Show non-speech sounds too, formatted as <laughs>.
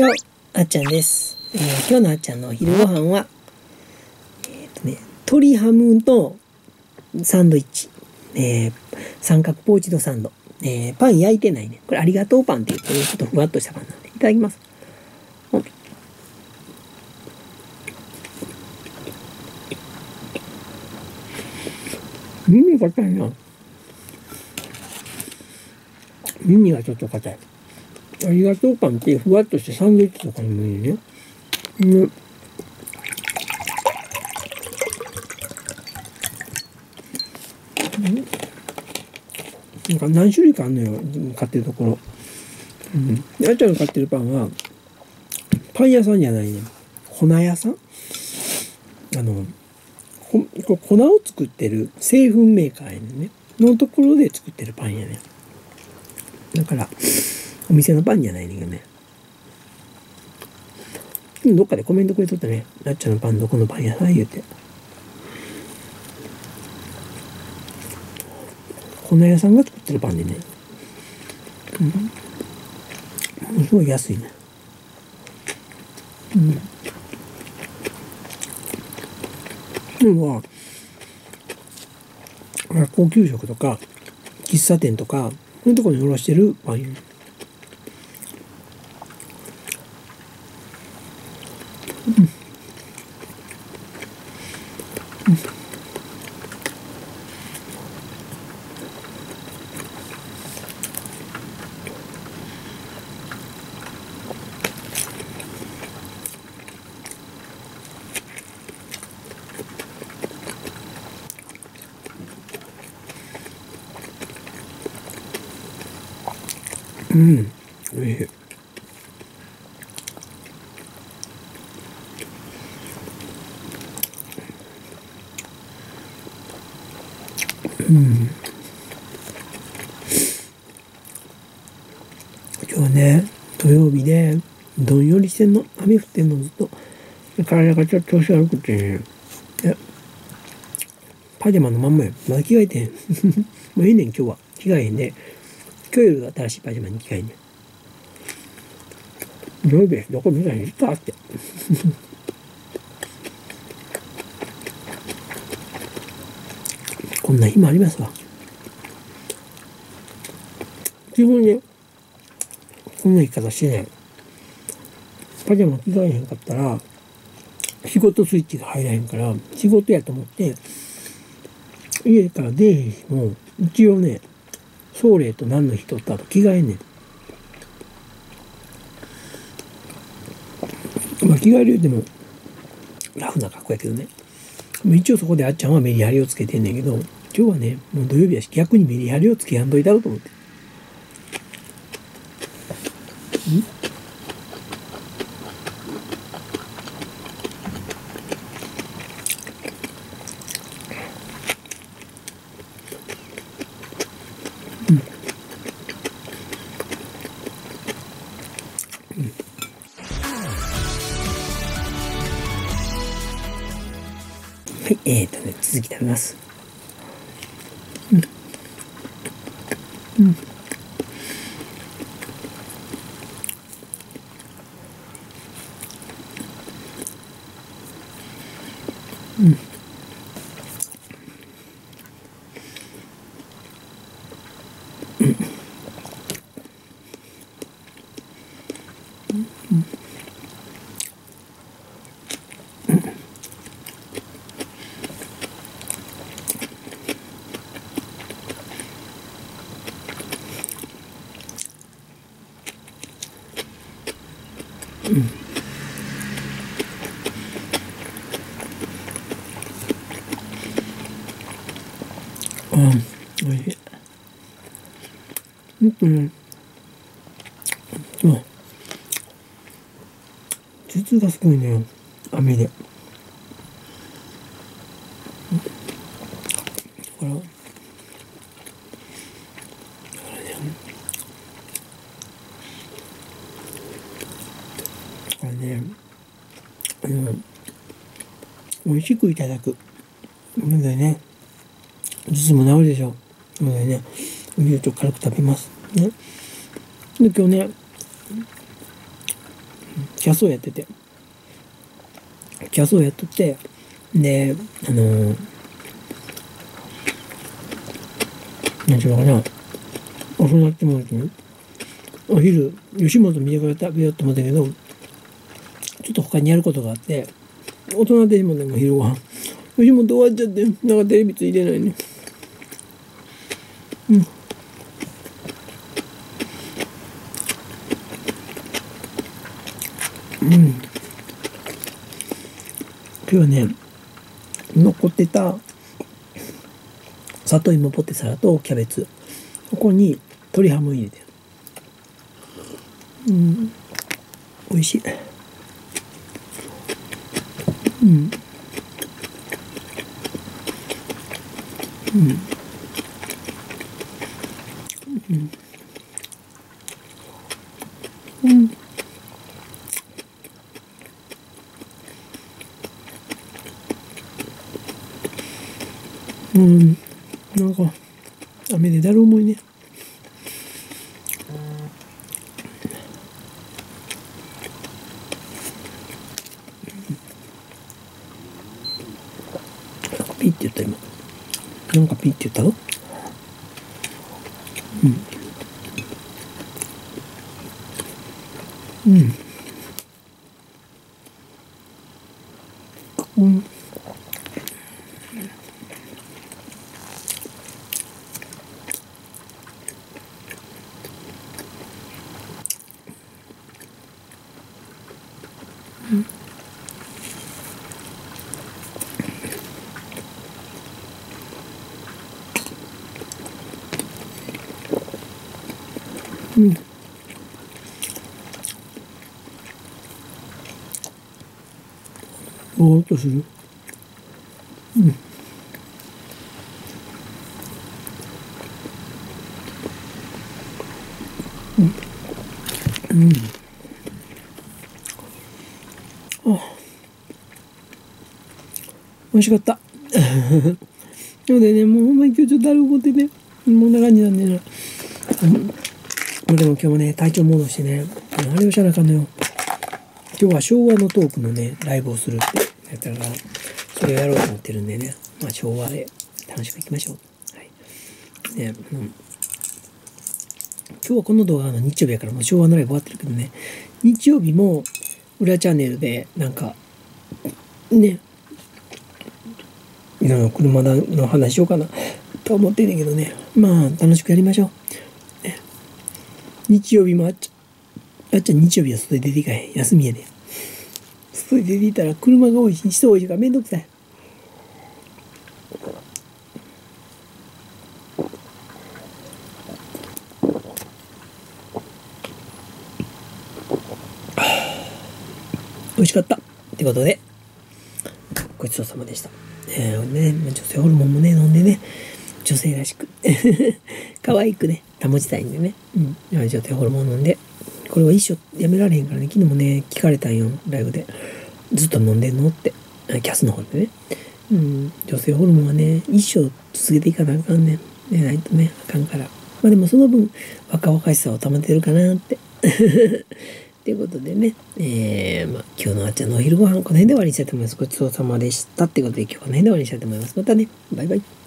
チャオあっちゃんです、えー今日のあっちゃんのお昼ご飯はえっ、とね鶏ハムとサンドイッチ、えー三角ポーチドサンド、えーパン焼いてないね。これありがとうパンって言ってねちょっとふわっとしたパンなんでいただきます。うん耳硬いな。耳がちょっと硬い。ありがとうパンってふわっとしてサンドイッチとかにもいいね。うん。なんか何種類かあんのよ、買ってるところ。うん。あちゃんが買ってるパンは、パン屋さんじゃないね。粉屋さん？あの、こ粉を作ってる製粉メーカーやね。のところで作ってるパンやね。だから、お店のパンじゃないねんけどね。どっかでコメントくれとったね。なっちゃんのパンどこのパン屋さん言うて。粉屋さんが作ってるパンでね。うん。ものすごい安いね。うん。でもあ、高級食とか、喫茶店とか、そういうところに卸してるパンうん。おいしい。うん。今日はね、土曜日で、どんよりしてんの？雨降ってんのずっと。体がちょっと調子悪くてね。パジャマのまんまよ。まだ着替えてん。<laughs> もうええねん、今日は。着替えへんで。今日より新しいパジャマに着替えんねん。土曜日どこ見たらいいかって。<laughs> こんな日もありますわ。自分で、こんな生き方してない。パジャマ着替えへんかったら、仕事スイッチが入らへんから、仕事やと思って、家から出へんしも、一応ね、僧霊と何の人とあと着替えんねん。まあ、着替えるよりも、ラフな格好やけどね。一応そこであっちゃんはメリハリをつけてんねんけど、今日はね、もう土曜日やし、逆にメリハリをつけやんといたろうと思って。はい、えーとね、続き食べます。うん。うん。うん。うん、うん。おいしい。うん、うん。頭痛がすごいね、雨で。ほら。ほらね。これね、あの、美味しくいただく。なのでね、頭痛も治るでしょう。なのでね、お昼ちょっと軽く食べます。ね。で、今日ね、キャスをやっててキャスをやっとってであのー、何しようかな遅なってもらってねお昼吉本見てから食べようと思ったけどちょっと他にやることがあって大人でもでも昼ご飯吉本終わっちゃってなんかテレビついてないねうんうん今日はね残ってた里芋ポテサラとキャベツ。ここに鶏ハム入れてうん。美味しい。うんうん。うん。うん。なんか雨でだる重いね。ピッて言った今。なんかピッて言った？のうん。うん。うん。ぼーっとする。うん。うん。うんあ美味しかった。な <laughs> のでねもうほんまに今日ちょっとだるくてね。こんな感じなんでな、うん、でも今日もね体調戻してねあれをしゃなかんのよ。今日は昭和のトークのねライブをするってやったからそれをやろうと思ってるんでね。まあ昭和で楽しくいきましょう。はい。ね、うん。今日はこの動画の日曜日やからもう昭和のライブ終わってるけどね。日曜日も裏チャンネルでなんかねなんか車の話しようかなと思ってんねんけどね。まあ楽しくやりましょう、日曜日もあっちゃあっちゃん日曜日は外出ていかへん。休みやで。外出ていたら車が多いし人多いからめんどくさい。<sighs> 美味しかった。ってことで。ごちそうさまでした。えー、ね女性ホルモンもね飲んでね。女性らしく <laughs> 可愛くね。保ちたいんでね、うん、女性ホルモン飲んで。これは一生やめられへんからね。昨日もね聞かれたんよ。ライブで。ずっと飲んでんのって。キャスの方でね、うん、女性ホルモンはね一生続けていかなあかんねん。でないとねあかんから。まあでもその分若々しさを保てるかなって。<laughs> ということでね、えー、まあ、今日のあっちゃんのお昼ご飯この辺で終わりにしたいと思います。ごちそうさまでした。ってことで今日この辺で終わりにしたいと思います。またね、バイバイ。